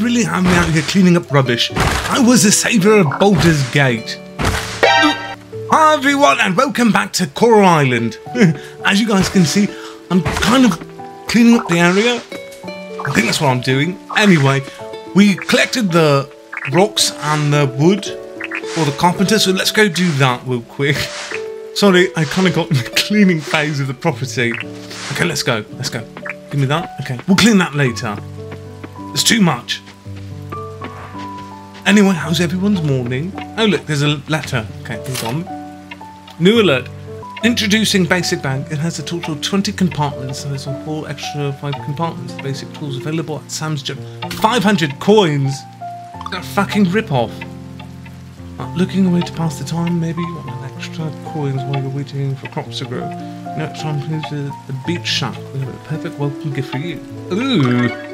really have me out here cleaning up rubbish. I was the saviour of Baldur's Gate. Hi everyone and welcome back to Coral Island. As you guys can see, I'm kind of cleaning up the area. I think that's what I'm doing. Anyway, we collected the rocks and the wood for the carpenter, so let's go do that real quick. Sorry, I kind of got in the cleaning phase of the property. Okay, let's go. Let's go. Give me that. Okay, we'll clean that later. It's too much. Anyway, how's everyone's morning? Oh, look, there's a letter. Okay, hold on. New alert. Introducing Basic Bank. It has a total of 20 compartments. And there's a whole extra 5 compartments. Basic tools available at Sam's Gym. 500 coins! A fucking rip-off. Uh, looking away to pass the time, maybe you want an extra coins while you're waiting for crops to grow. Next time, please the beach shack. We have a perfect welcome gift for you. Ooh!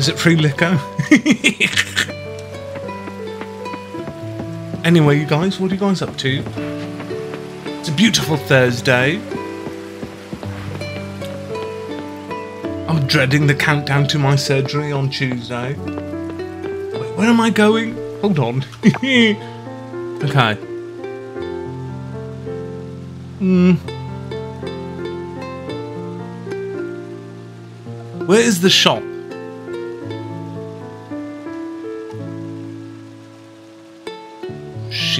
Is it free liquor? Anyway, you guys, what are you guys up to? It's a beautiful Thursday. I'm dreading the countdown to my surgery on Tuesday. Wait, where am I going? Hold on. okay. Hmm. Where is the shop?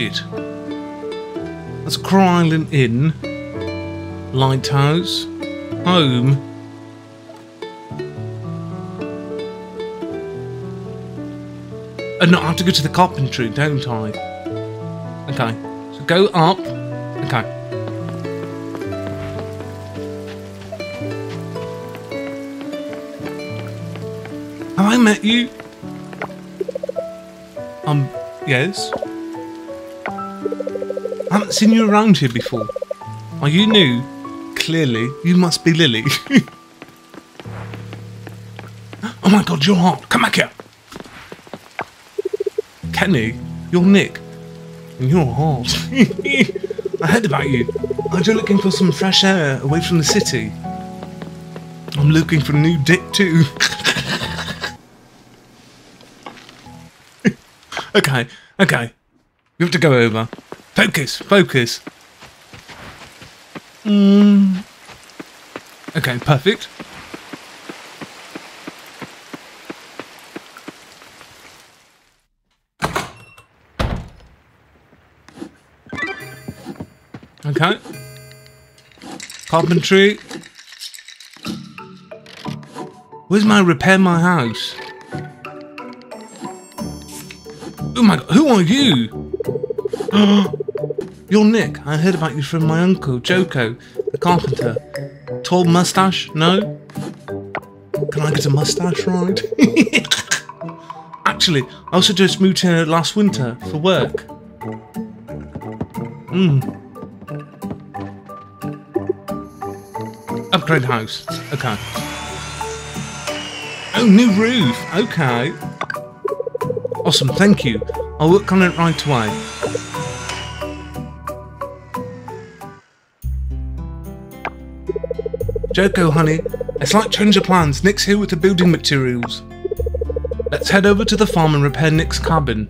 Shit. That's Coral Island Inn. Lighthouse. Home. And no, I have to go to the carpentry, don't I? Okay. So go up. Okay. Have I met you? Um, yes. Haven't seen you around here before. Are you new? Clearly, you must be Lily. oh my god, you're hot. Come back here. Kenny, you're Nick. And you're hot. I heard about you. Are you looking for some fresh air away from the city? I'm looking for a new dick too. okay, okay. You have to go over. Focus, focus. Mm. Okay, perfect. Okay. Carpentry. Where's my repair my house? Oh my god, who are you? You're Nick. I heard about you from my uncle, Joko, the carpenter. Tall mustache? No? Can I get a mustache ride? Actually, I also just moved here last winter for work. Hmm. Upgrade house. Okay. Oh, new roof. Okay. Awesome, thank you. I'll work on it right away. Joko, honey, a slight change of plans. Nick's here with the building materials. Let's head over to the farm and repair Nick's cabin.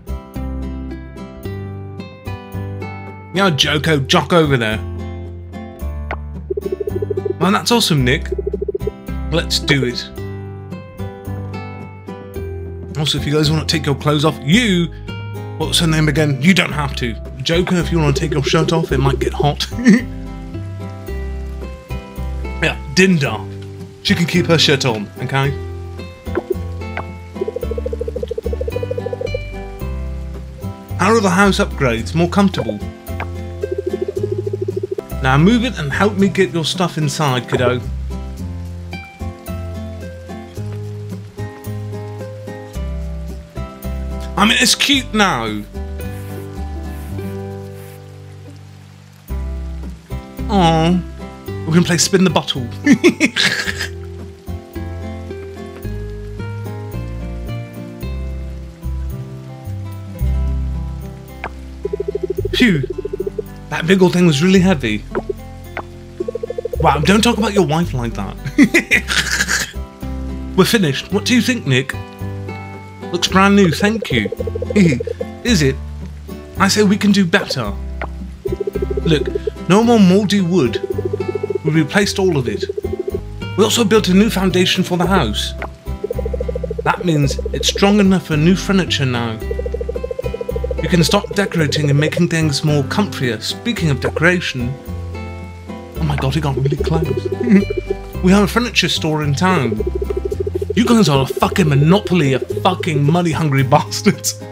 Yeah, Joko, jock over there. Man, that's awesome, Nick. Let's do it. Also, if you guys want to take your clothes off, you... What's her name again? You don't have to. Joko, if you want to take your shirt off, it might get hot. Linda. She can keep her shirt on, okay? How are the house upgrades? More comfortable. Now move it and help me get your stuff inside, kiddo. I mean, it's cute now. Oh. We're going to play spin the bottle. Phew. That big old thing was really heavy. Wow, don't talk about your wife like that. We're finished. What do you think, Nick? Looks brand new, thank you. Is it? I say we can do better. Look, no more mouldy wood. We replaced all of it. We also built a new foundation for the house. That means it's strong enough for new furniture now. You can start decorating and making things more comfier. Speaking of decoration, oh my god, it got really close. we have a furniture store in town. You guys are a fucking monopoly of fucking money hungry bastards.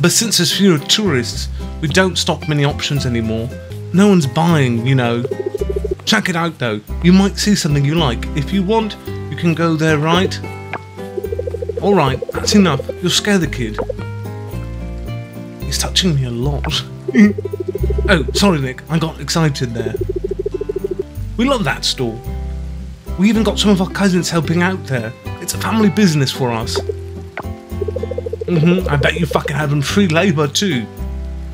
But since there's fewer tourists, we don't stock many options anymore. No one's buying, you know. Check it out though. You might see something you like. If you want, you can go there, right? Alright, that's enough. You'll scare the kid. He's touching me a lot. oh, sorry Nick, I got excited there. We love that store. We even got some of our cousins helping out there. It's a family business for us. Mm-hmm, I bet you fucking have them free labour too.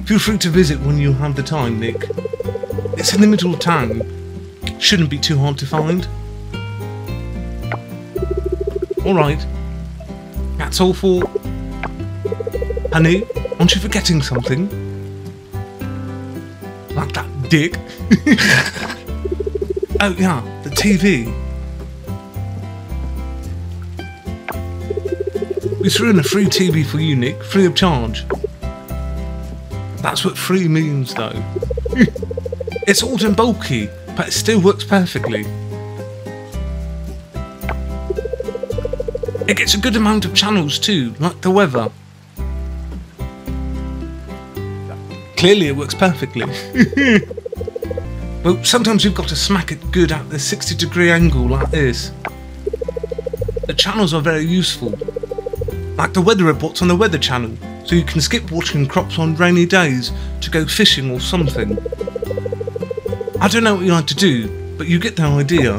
Feel free to visit when you have the time, Nick. It's in the middle of town. Shouldn't be too hard to find. Alright. That's all for... Honey, aren't you forgetting something? Like that dick. oh yeah, the TV. We threw in a free TV for you, Nick, free of charge. That's what free means, though. it's old and bulky, but it still works perfectly. It gets a good amount of channels too, like the weather. Clearly it works perfectly. well, sometimes you've got to smack it good at the 60 degree angle like this. The channels are very useful. Like the weather reports on the Weather Channel, so you can skip watching crops on rainy days to go fishing or something. I don't know what you like to do, but you get the idea.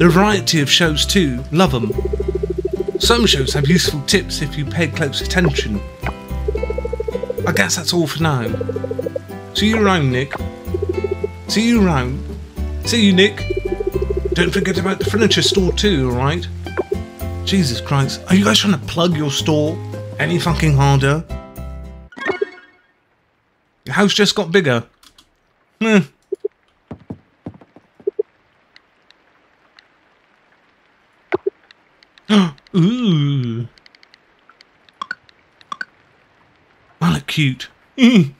The variety of shows too, love them. Some shows have useful tips if you pay close attention. I guess that's all for now. See you around, Nick. See you around. See you, Nick. Don't forget about the furniture store too, alright? Jesus Christ. Are you guys trying to plug your store any fucking harder? Your house just got bigger. Hmm. Ooh. I look cute. okay.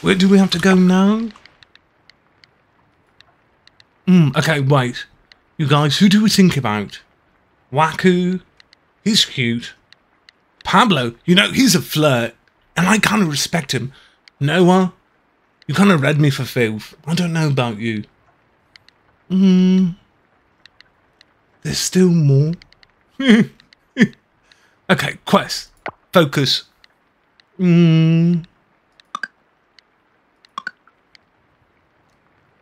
Where do we have to go now? Hmm, okay, wait. You guys, who do we think about? Waku? He's cute. Pablo, you know, he's a flirt. And I kind of respect him. Noah, you kind of read me for filth. I don't know about you. Hmm. There's still more. okay, quest. Focus. Hmm.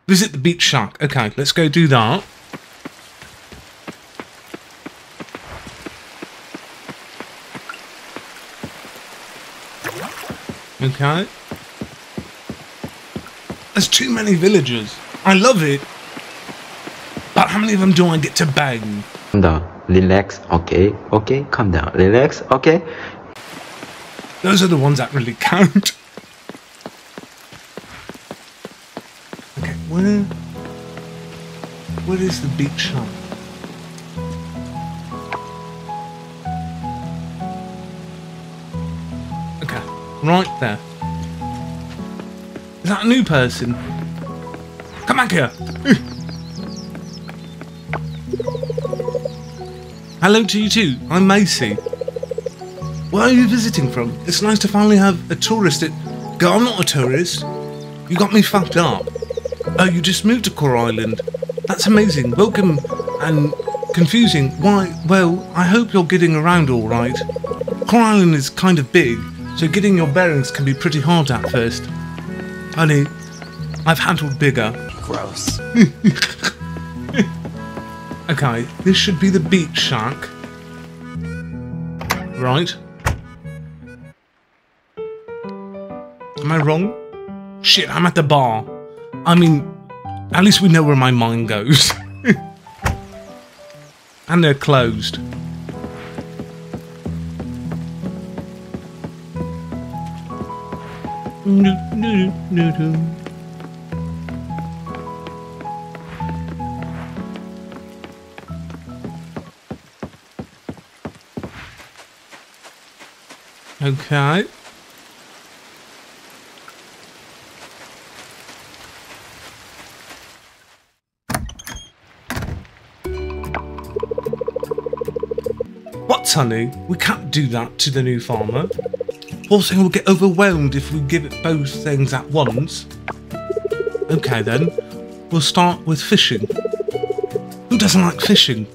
Visit the beach shark. Okay, let's go do that. Okay. There's too many villagers. I love it. But how many of them do I get to bang? Calm down. Relax. Okay. Okay. Calm down. Relax. Okay. Those are the ones that really count. okay. Where... Where is the beach shop? Right there. Is that a new person? Come back here! Hello to you too, I'm Macy. Where are you visiting from? It's nice to finally have a tourist at... Girl, I'm not a tourist. You got me fucked up. Oh, you just moved to Coral Island. That's amazing. Welcome and confusing. Why, well, I hope you're getting around all right. Coral Island is kind of big, so getting your bearings can be pretty hard at first. Honey, I've handled bigger. Gross. okay, this should be the beach shack. Right. Am I wrong? Shit, I'm at the bar. I mean, at least we know where my mind goes. and they're closed. Okay. What, honey? We can't do that to the new farmer. Also, we'll get overwhelmed if we give it both things at once. Okay then, we'll start with fishing. Who doesn't like fishing?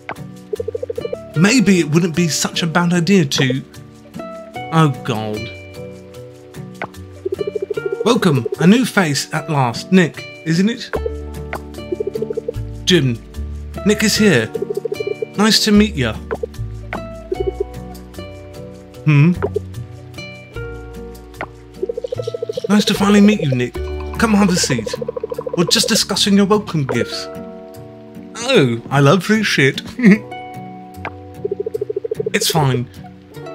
Maybe it wouldn't be such a bad idea to... Oh god. Welcome, a new face at last. Nick, isn't it? Jim, Nick is here. Nice to meet you. Hmm? Nice to finally meet you, Nick. Come have a seat. We're just discussing your welcome gifts. Oh, I love free shit. it's fine.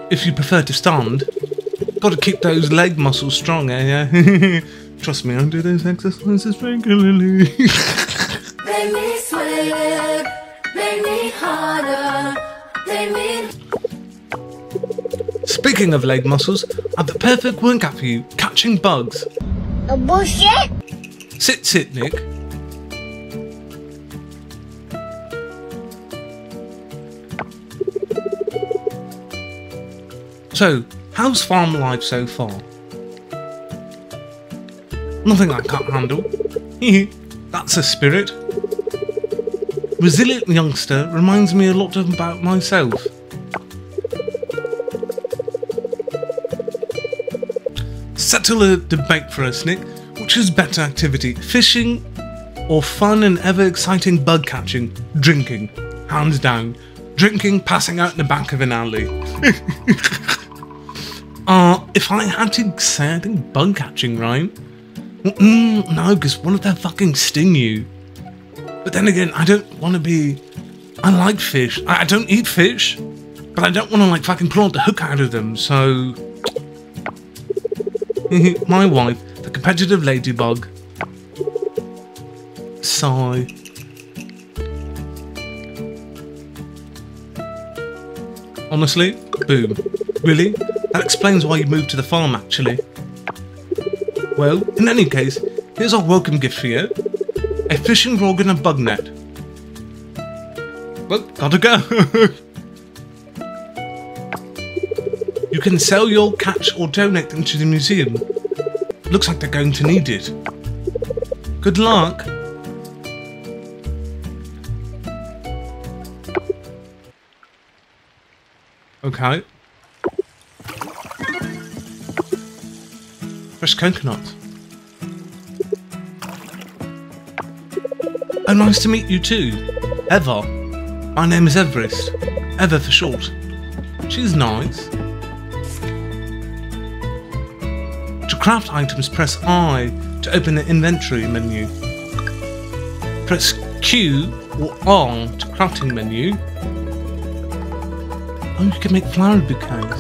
If you prefer to stand. Gotta keep those leg muscles strong, eh? Yeah? Trust me, I do those exercises regularly. Make me sweat, make me harder, make me Speaking of leg muscles, I've the perfect workout for you, catching bugs. a bullshit. Sit, sit, Nick. So, how's farm life so far? Nothing I can't handle. That's a spirit. Resilient youngster reminds me a lot about myself. Settle a debate for us, Nick. Which is better activity, fishing or fun and ever exciting bug catching? Drinking. Hands down. Drinking, passing out in the back of an alley. uh, if I had to say, I think bug catching, right? Mm, no, because one of them fucking sting you? But then again, I don't want to be. I like fish. I, I don't eat fish, but I don't want to like fucking pull out the hook out of them. So, my wife, the competitive ladybug. Sigh. Honestly, boom. Really? That explains why you moved to the farm, actually. Well, in any case, here's our welcome gift for you a fishing rod and a bug net. Well, gotta go. you can sell your catch or donate them to the museum. Looks like they're going to need it. Good luck. Okay. Fresh coconut. Oh, nice to meet you too. Eva. My name is Everest. Eva for short. She's nice. Craft items, press I to open the inventory menu. Press Q or R to crafting menu. Oh, you can make flower bouquets.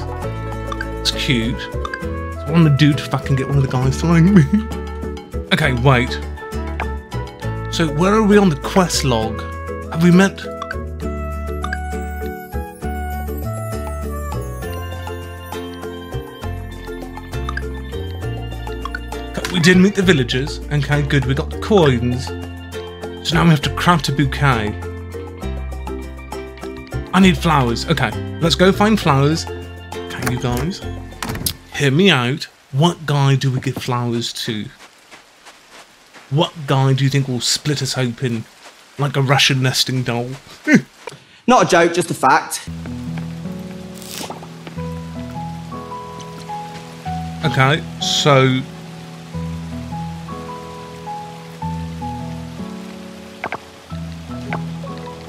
It's cute. What I want to do to fucking get one of the guys like me. okay, wait. So where are we on the quest log? Have we met? Did meet the villagers. Okay, good. We got the coins. So now we have to craft a bouquet. I need flowers. Okay, let's go find flowers. Okay, you guys, hear me out. What guy do we give flowers to? What guy do you think will split us open like a Russian nesting doll? Not a joke, just a fact. Okay, so.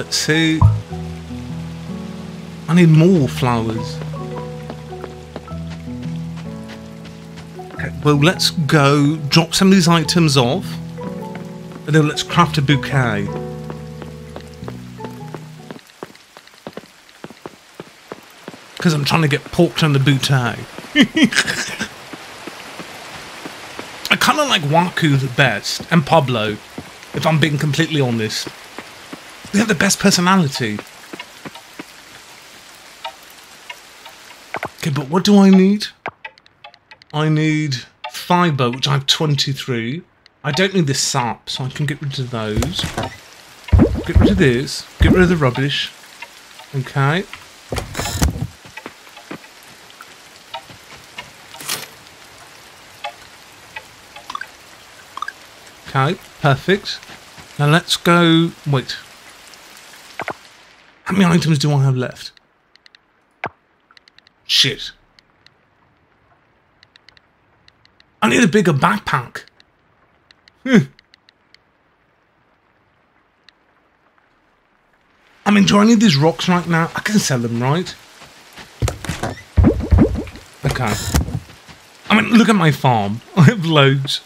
Let's see. I need more flowers. Okay, well, let's go drop some of these items off. And then let's craft a bouquet. Because I'm trying to get porked on the bouquet. I kind of like Waku the best, and Pablo, if I'm being completely honest. They have the best personality. Okay, but what do I need? I need fibre, which I have 23. I don't need the sap, so I can get rid of those. Get rid of this. Get rid of the rubbish. Okay. Okay, perfect. Now let's go... Wait. How many items do I have left? Shit. I need a bigger backpack. Hmm. I mean, do I need these rocks right now? I can sell them, right? Okay. I mean, look at my farm. I have loads.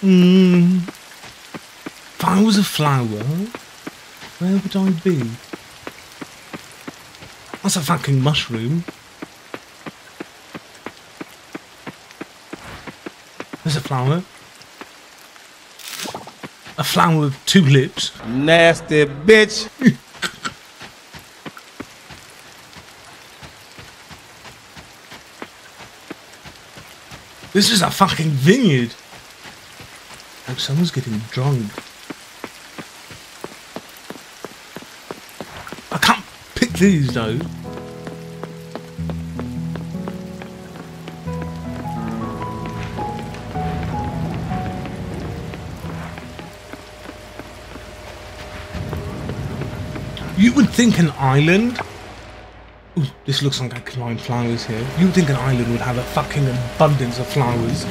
Hmm. If I was a flower, where would I be? That's a fucking mushroom. There's a flower. A flower with two lips. Nasty bitch. This is a fucking vineyard. Oh, someone's getting drunk. I can't pick these though. You would think an island. Ooh, this looks like I can find flowers here. You would think an island would have a fucking abundance of flowers.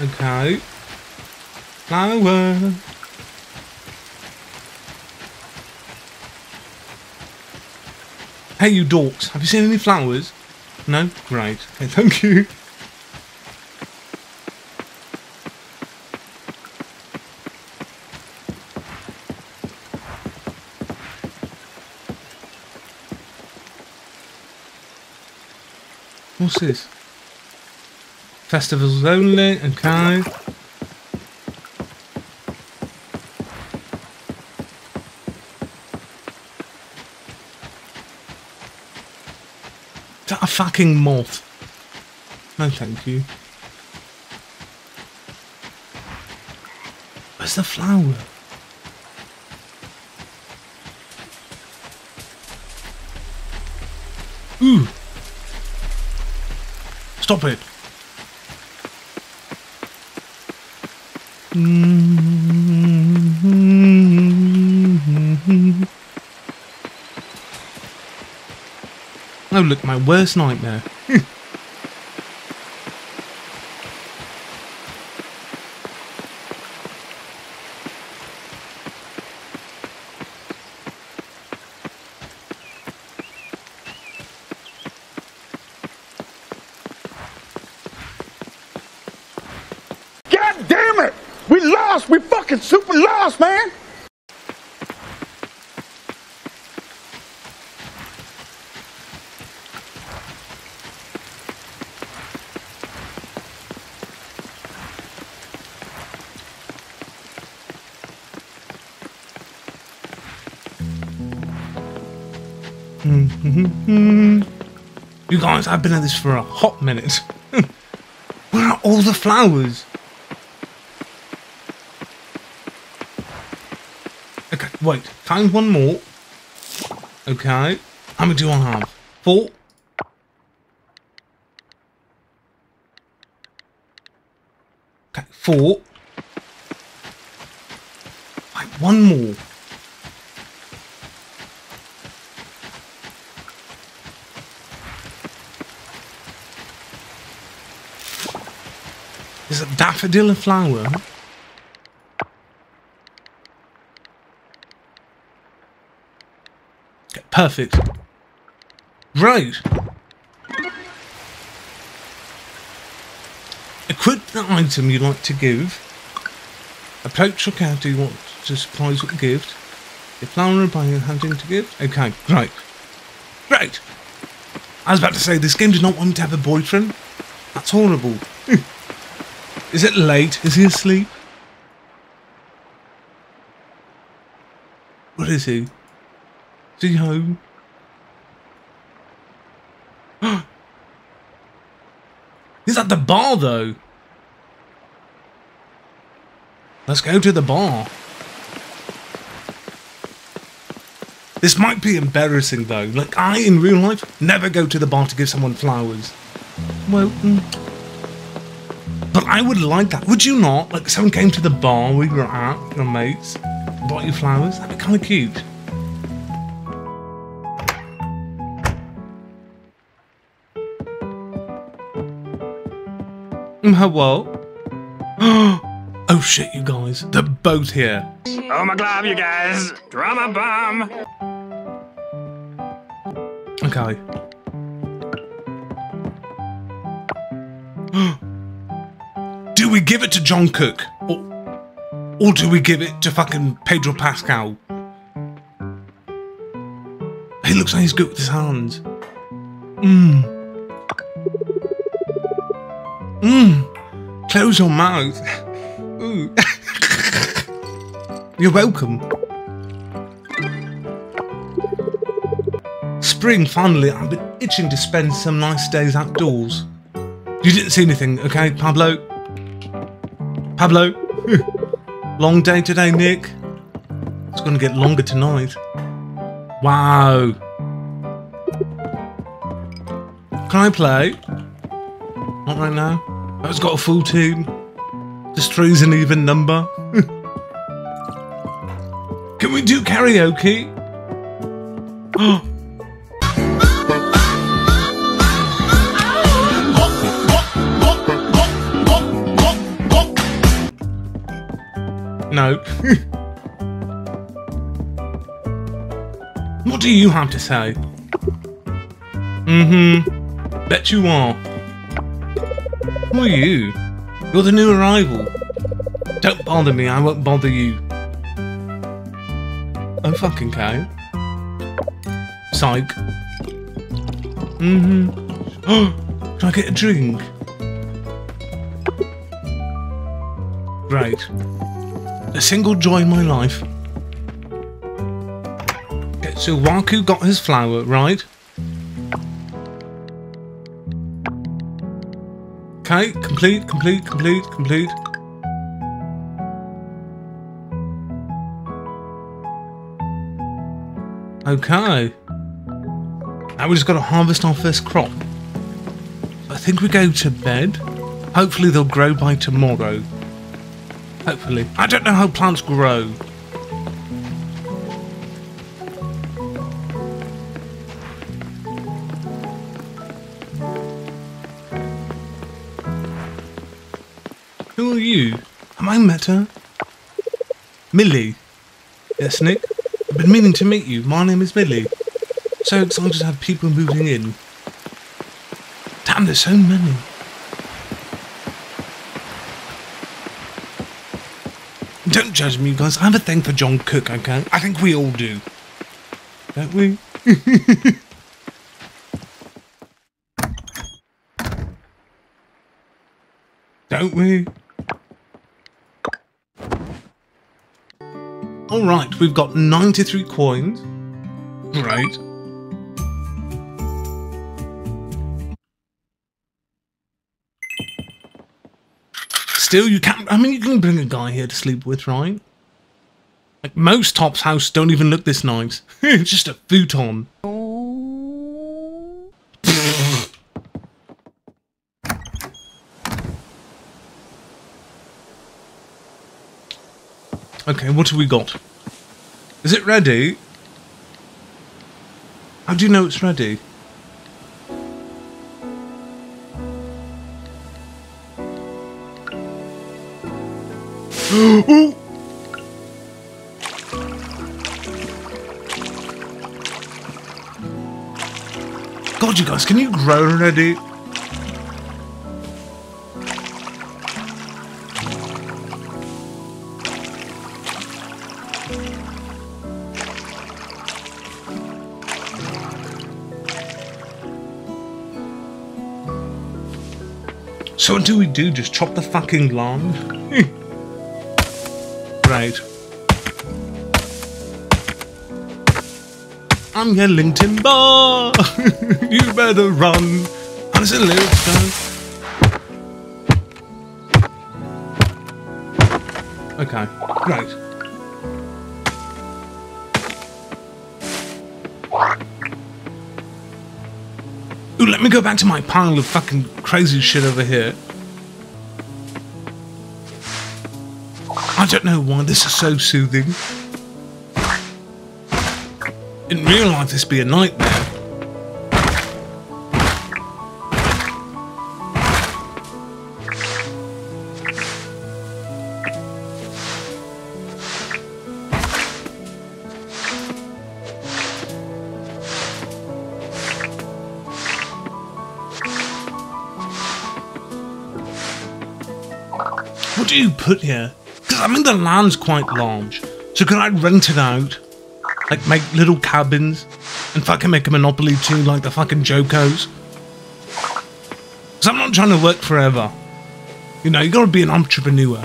Okay. Flower. Hey, you dorks. Have you seen any flowers? No? Great. Thank you. What's this? Festivals only, okay. A fucking moth? No thank you. Where's the flower? Ooh. Stop it. Mm. Oh look, my worst nightmare. God damn it! We lost! We fucking super lost, man! You guys, I've been at this for a hot minute. Where are all the flowers? Okay, wait. Find one more. Okay. How many do I have? Four. Okay, four. Right, one more. Is daffodil a flower? Perfect. Right. Equip the item you'd like to give. Approach your character you want to surprise with a gift. If flower by your handing to give. Okay, great. Great. I was about to say, this game does not want me to have a boyfriend. That's horrible. Is it late? Is he asleep? What is he? Is he home? He's at the bar though. Let's go to the bar. This might be embarrassing though. Like I, in real life, never go to the bar to give someone flowers. Well, mm. But I would like that. Would you not? Like someone came to the bar where you're at, your mates, bought you flowers. That'd be kind of cute. Mm, Hello. oh shit, you guys. They're both here. Oh my god, you guys! Drama bomb! Okay. Do we give it to John Cook? Or, or do we give it to fucking Pedro Pascal? He looks like he's good with his hands. Mmm. Mmm. Close your mouth. Ooh. You're welcome. Spring, finally, I've been itching to spend some nice days outdoors. You didn't see anything, okay, Pablo? Pablo? Long day today, Nick. It's gonna get longer tonight. Wow. Can I play? Not right now. I've got a full team. Just three's an even number. Can we do karaoke? what do you have to say? Mm-hmm. Bet you are. Who are you? You're the new arrival. Don't bother me, I won't bother you. Oh, fucking cow. Psych. Mm-hmm. Can I get a drink? Great. A single joy in my life. Okay, so Waku got his flower, right? Okay, complete, complete, complete, complete. Okay. Now we just got to harvest our first crop. I think we go to bed. Hopefully they'll grow by tomorrow. Hopefully. I don't know how plants grow. Who are you? Am I met her? Millie. Yes, Nick? I've been meaning to meet you. My name is Millie. So excited to have people moving in. Damn, there's so many. Don't judge me, guys. I have a thing for John Cook, okay? I think we all do. Don't we? Don't we? Alright, we've got 93 coins. Great. Still, you can't. I mean, you can bring a guy here to sleep with, right? Like most tops house don't even look this nice. it's just a futon. Okay, what have we got? Is it ready? How do you know it's ready? Ooh. God, you guys, can you grow already? So what do we do? Just chop the fucking lawn? I'm yelling timber! you better run! And it's a little go. Okay, great. Ooh, let me go back to my pile of fucking crazy shit over here. Don't know why this is so soothing. In real life, this be a nightmare. What do you put here? I mean the land's quite large. So can I rent it out? Like make little cabins and fucking make a monopoly too, like the fucking Jokos? Because I'm not trying to work forever. You know, you gotta be an entrepreneur.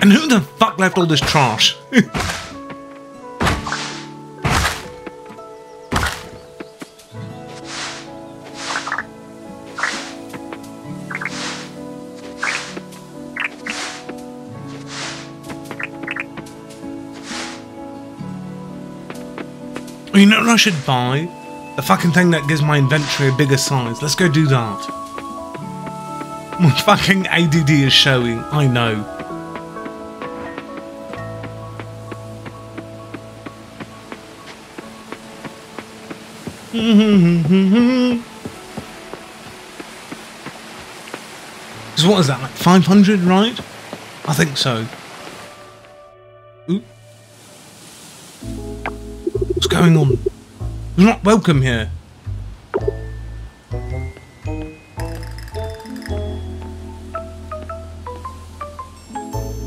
And who the fuck left all this trash? You know what I should buy? The fucking thing that gives my inventory a bigger size. Let's go do that. My fucking ADD is showing, I know. So what is that, like 500, right? I think so. Going on? You're not welcome here.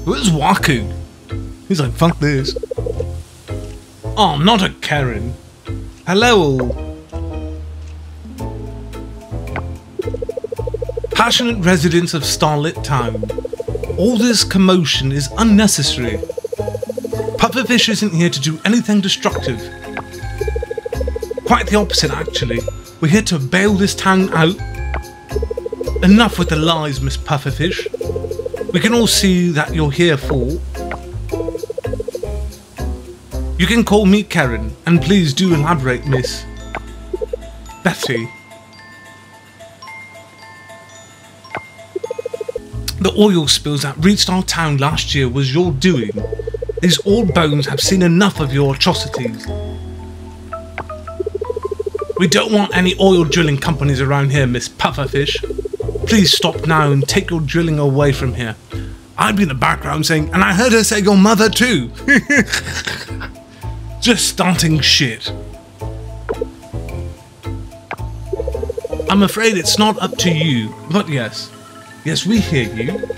Where's Waku? He's like, fuck this. Oh, I'm not a Karen. Hello. Passionate residents of Starlet Town. All this commotion is unnecessary. Pufferfish isn't here to do anything destructive. Quite the opposite, actually. We're here to bail this town out. Enough with the lies, Miss Pufferfish. We can all see that you're here for. You can call me Karen, and please do elaborate, Miss Betty. The oil spills that reached our town last year was your doing. These old bones have seen enough of your atrocities. We don't want any oil drilling companies around here, Miss Pufferfish. Please stop now and take your drilling away from here. I'd be in the background saying, and I heard her say your mother too. Just starting shit. I'm afraid it's not up to you, but yes. Yes, we hear you.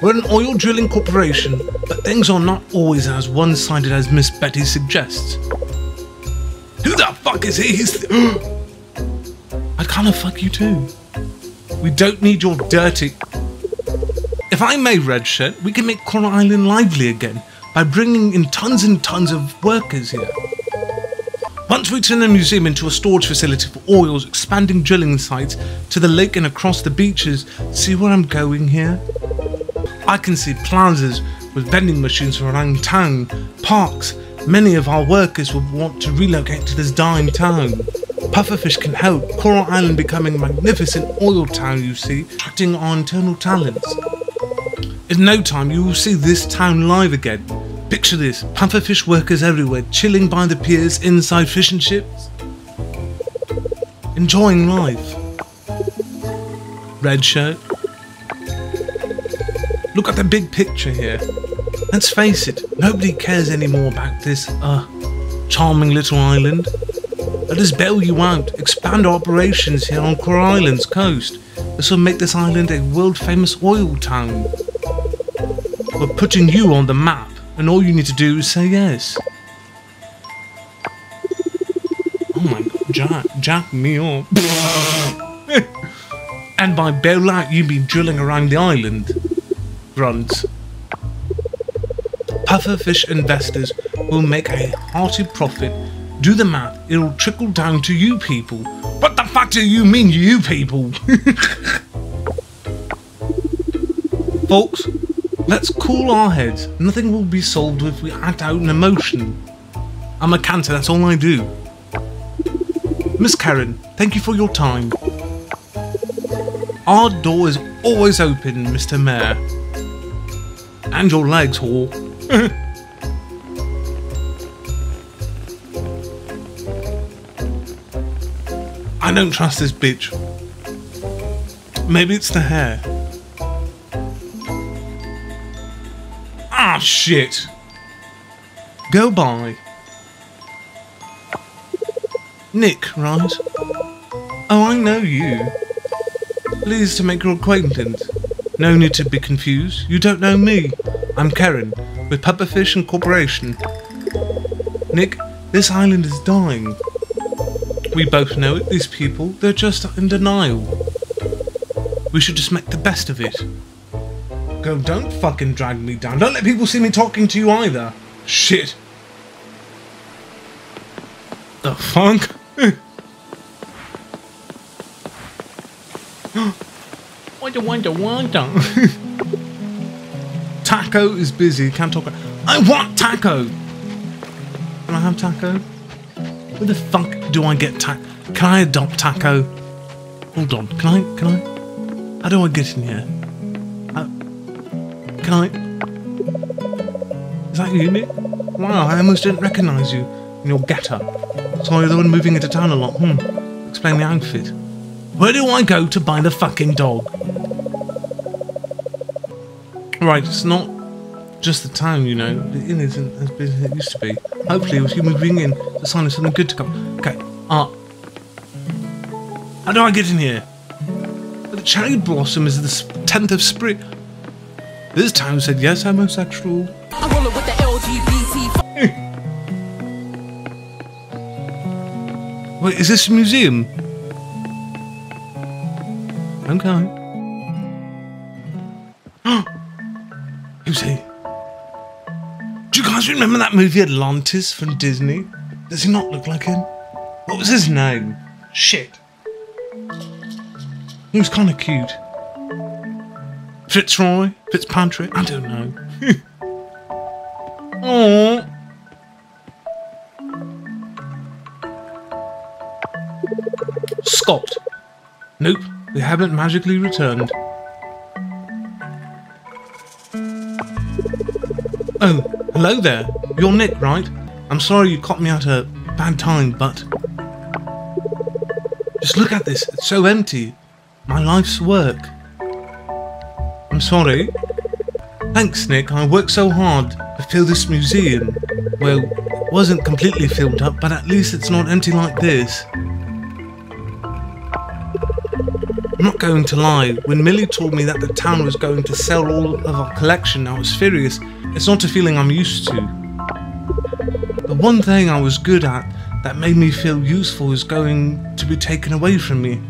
We're an oil drilling corporation, but things are not always as one sided as Miss Betty suggests. Fuck is he? I'd kind of fuck you too. We don't need your dirty. If I may, Red Shirt, we can make Coral Island lively again by bringing in tons and tons of workers here. Once we turn the museum into a storage facility for oils, expanding drilling sites to the lake and across the beaches, see where I'm going here? I can see plazas with vending machines around town, parks. Many of our workers will want to relocate to this dying town. Pufferfish can help Coral Island becoming a magnificent oil town, you see, attracting our internal talents. In no time, you will see this town live again. Picture this pufferfish workers everywhere, chilling by the piers inside fishing ships, enjoying life. Red shirt. Look at the big picture here. Let's face it, nobody cares anymore about this, uh, charming little island. Let us bail you out, expand our operations here on Coral Island's coast. This will make this island a world famous oil town. We're putting you on the map, and all you need to do is say yes. Oh my god, Jack, Jack me up. and by bail out, you mean drilling around the island. Grunts. Pufferfish investors will make a hearty profit. Do the math, it'll trickle down to you people. What the fuck do you mean, you people? Folks, let's cool our heads. Nothing will be solved if we act out an emotion. I'm a cancer, that's all I do. Miss Karen, thank you for your time. Our door is always open, Mr. Mayor. And your legs, whore. I don't trust this bitch. Maybe it's the hair. Ah, shit. Go by. Nick, right? Oh, I know you. Pleased to make your acquaintance. No need to be confused. You don't know me. I'm Karen, with Pufferfish and Corporation. Nick, this island is dying. We both know it, these people. They're just in denial. We should just make the best of it. Go, don't fucking drag me down. Don't let people see me talking to you either. Shit. The fuck? wonder, wonder, wonder. taco is busy, can't talk. I want taco! Can I have taco? Where the fuck do I get taco? Can I adopt taco? Hold on, can I? Can I? How do I get in here? Uh, can I? Is that you, Nick? Wow, I almost didn't recognise you in your get-up. Sorry, the one moving into town a lot. Hmm. Explain the outfit. Where do I go to buy the fucking dog? Right, it's not just the town, you know. The inn isn't as busy as it used to be. Hopefully, it was you moving in a sign of something good to come. Okay, ah. How do I get in here? The cherry blossom is the 10th of spring. This town said yes, homosexual. I'm rolling with the LGBT. Wait, is this a museum? Okay. That movie Atlantis from Disney? Does he not look like him? What was his name? Shit. He was kind of cute. Fitzroy? Fitzpatrick? I don't know. Aww. Scott. Nope, they haven't magically returned. Oh, hello there. You're Nick, right? I'm sorry you caught me at a bad time, but. Just look at this, it's so empty. My life's work. I'm sorry. Thanks, Nick. I worked so hard to fill this museum. Well, it wasn't completely filled up, but at least it's not empty like this. I'm not going to lie, when Millie told me that the town was going to sell all of our collection, I was furious. It's not a feeling I'm used to. The one thing I was good at that made me feel useful is going to be taken away from me.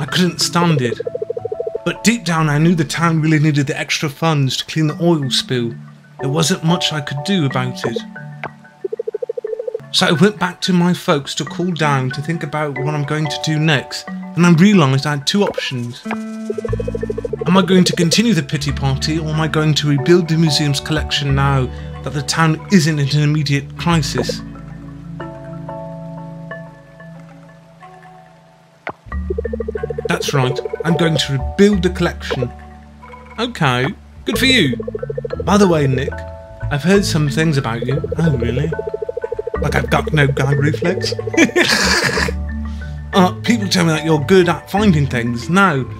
I couldn't stand it. But deep down, I knew the town really needed the extra funds to clean the oil spill. There wasn't much I could do about it. So I went back to my folks to cool down to think about what I'm going to do next, and I realised I had two options. Am I going to continue the pity party, or am I going to rebuild the museum's collection now that the town isn't in an immediate crisis? That's right, I'm going to rebuild the collection. Okay, good for you. By the way, Nick, I've heard some things about you. Oh, really? Like I've got no gag reflex? uh, people tell me that you're good at finding things. No,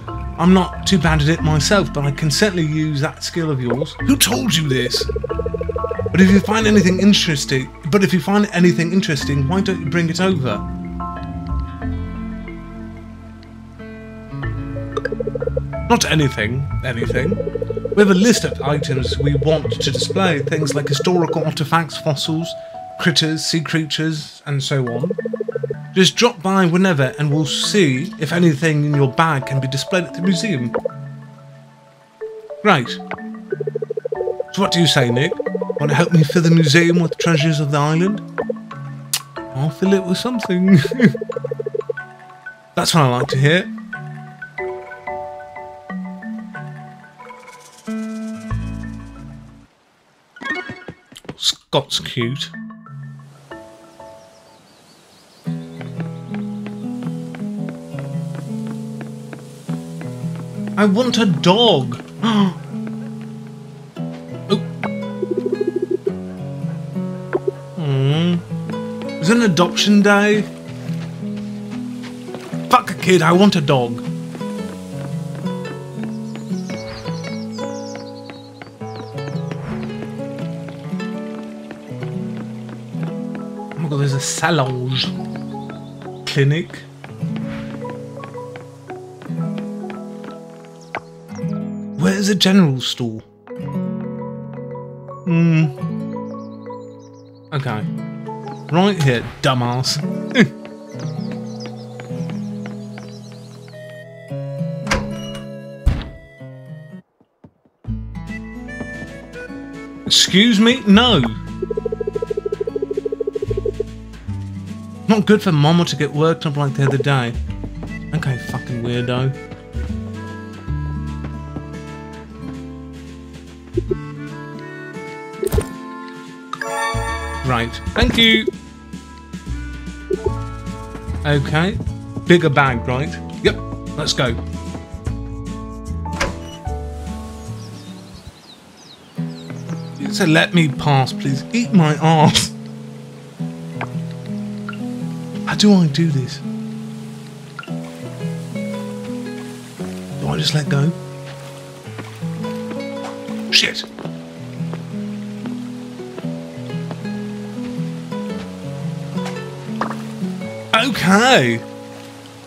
I'm not too bad at it myself, but I can certainly use that skill of yours. Who told you this? But if you find anything interesting, But if you find anything interesting, why don't you bring it over? Not anything, anything. We have a list of items we want to display, things like historical artifacts, fossils, critters, sea creatures, and so on. Just drop by whenever and we'll see if anything in your bag can be displayed at the museum. Right. So what do you say, Nick? Want to help me fill the museum with treasures of the island? I'll fill it with something. That's what I like to hear. Scott's cute. I want a dog. oh. Hmm. Is it an adoption day? Fuck a kid, I want a dog. Oh my god, there's a Salange clinic. Where's a general store? Hmm. Okay. Right here, dumbass. Excuse me? No. Not good for Mama to get worked up like the other day. Okay, fucking weirdo. Right, thank you. Okay, bigger bag, right? Yep, let's go. So let me pass, please. Eat my ass. How do I do this? Do I just let go? Shit. Okay.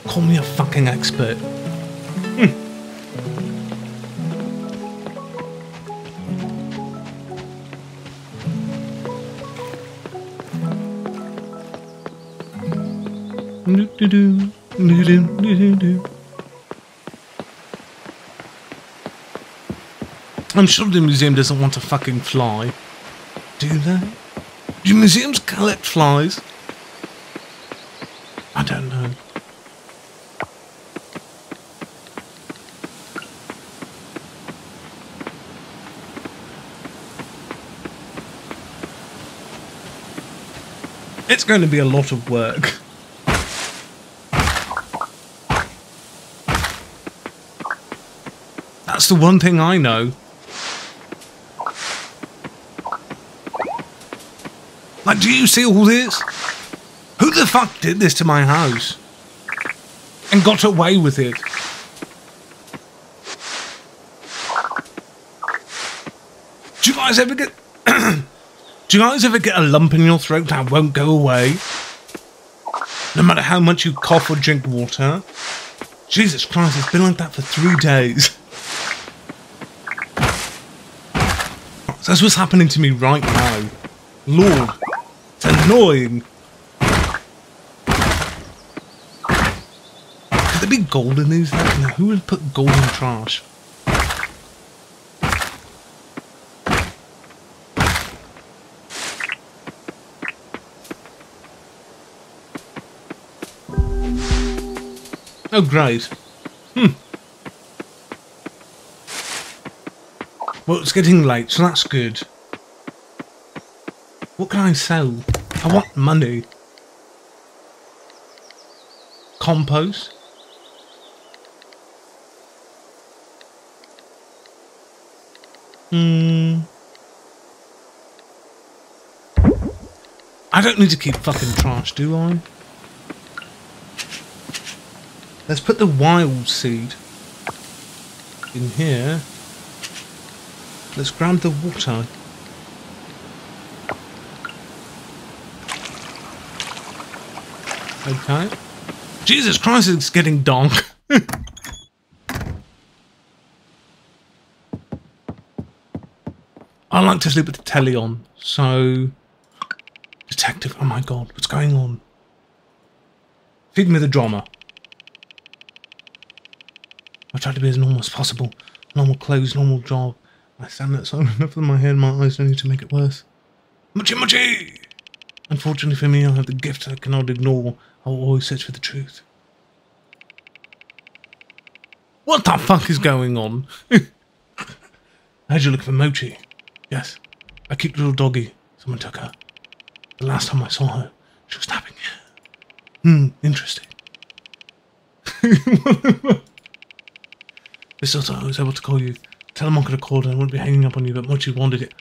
Call me a fucking expert. Hmm. Do-do-do, do-do-do-do-do. I'm sure the museum doesn't want a fucking fly. Do they? Do museums collect flies? I don't know. It's going to be a lot of work. That's the one thing I know. Like, do you see all this? Who the fuck did this to my house? And got away with it? Do you guys ever get... do you guys ever get a lump in your throat that won't go away? No matter how much you cough or drink water? Jesus Christ, it's been like that for three days. So that's what's happening to me right now. Lord, it's annoying. Could there be gold in these? things? No, who would put gold in trash? Oh, great. Hmm. Well, it's getting late, so that's good. What can I sell? I want money. Compost? Hmm. I don't need to keep fucking trash, do I? Let's put the wild seed in here. Let's grab the water. Okay. Jesus Christ, it's getting dark. I like to sleep with the telly on, so... Detective, oh my god, what's going on? Feed me the drama. I try to be as normal as possible. Normal clothes, normal job. I stand that outside enough with my hair and my eyes don't need to make it worse. Muchi muchi! Unfortunately for me, I have the gift I cannot ignore. I will always search for the truth. What the fuck is going on? How'd you look for Mochi? Yes, I keep little doggy. Someone took her. The last time I saw her, she was napping. Hmm, interesting. this is I was able to call you. Tell him I could have called and I wouldn't be hanging up on you, but Mochi wanted it.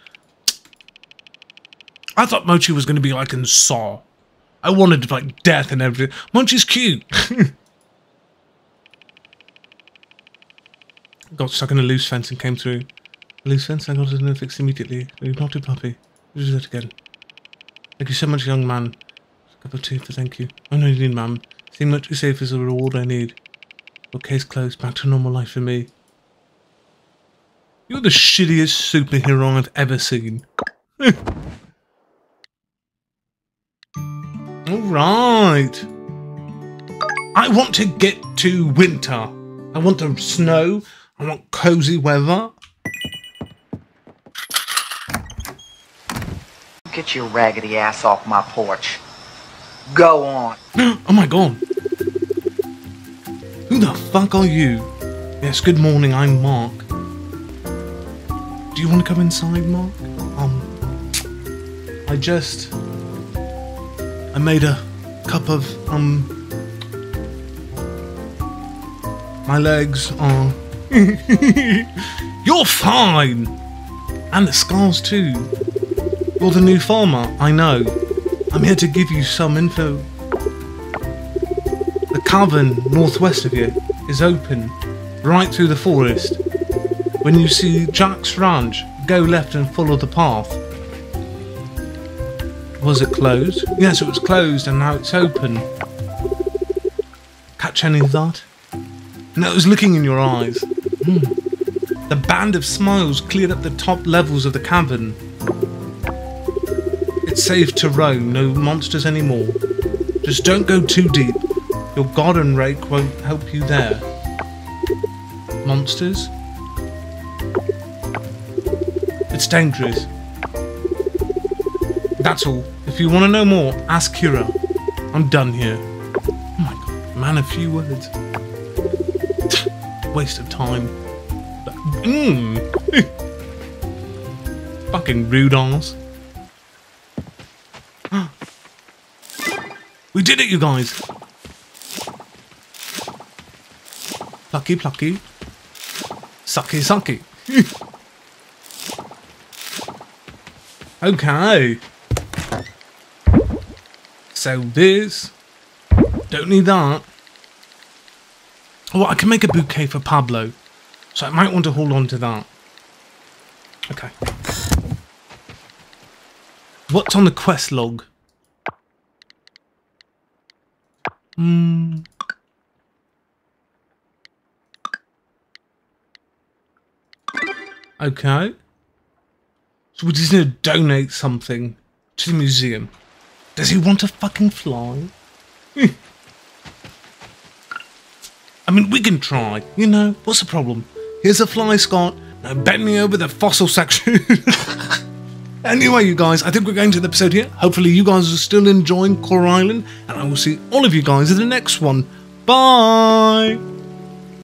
I thought Mochi was going to be like in Saw. I wanted like death and everything. Mochi's cute. got stuck in a loose fence and came through. A Loose fence, I got it fixed immediately. Not too puppy. Do that again. Thank you so much, young man. A cup of tea for thank you. I know you need, ma'am. Seem too safe is the reward I need. Your case closed. Back to normal life for me. You're the shittiest superhero I've ever seen. Alright. I want to get to winter. I want the snow. I want cozy weather. Get your raggedy ass off my porch. Go on. oh my god. Who the fuck are you? Yes, good morning, I'm Mark. Do you want to come inside, Mark? Um, I just... I made a cup of, um... My legs are... You're fine! And the scars too. You're the new farmer, I know. I'm here to give you some info. Cavern northwest of you is open, right through the forest. When you see Jack's ranch, go left and follow the path. Was it closed? Yes, it was closed and now it's open. Catch any of that? No, it was looking in your eyes. Hmm. The band of smiles cleared up the top levels of the cavern. It's safe to roam, no monsters anymore. Just don't go too deep. Your garden rake won't help you there. Monsters? It's dangerous. That's all. If you want to know more, ask Kira. I'm done here. Oh my god, man, a few words. Waste of time. Mmm. Fucking rude arse. We did it, you guys! Plucky, plucky. Sucky, sucky. okay. So this. Don't need that. Oh, I can make a bouquet for Pablo. So I might want to hold on to that. Okay. What's on the quest log? Hmm. Okay. So we're just gonna donate something to the museum. Does he want to fucking fly? I mean, we can try, you know, what's the problem? Here's a fly, Scott. Now bend me over the fossil section. anyway, you guys, I think we're going to the episode here. Hopefully you guys are still enjoying Coral Island, and I will see all of you guys in the next one. Bye!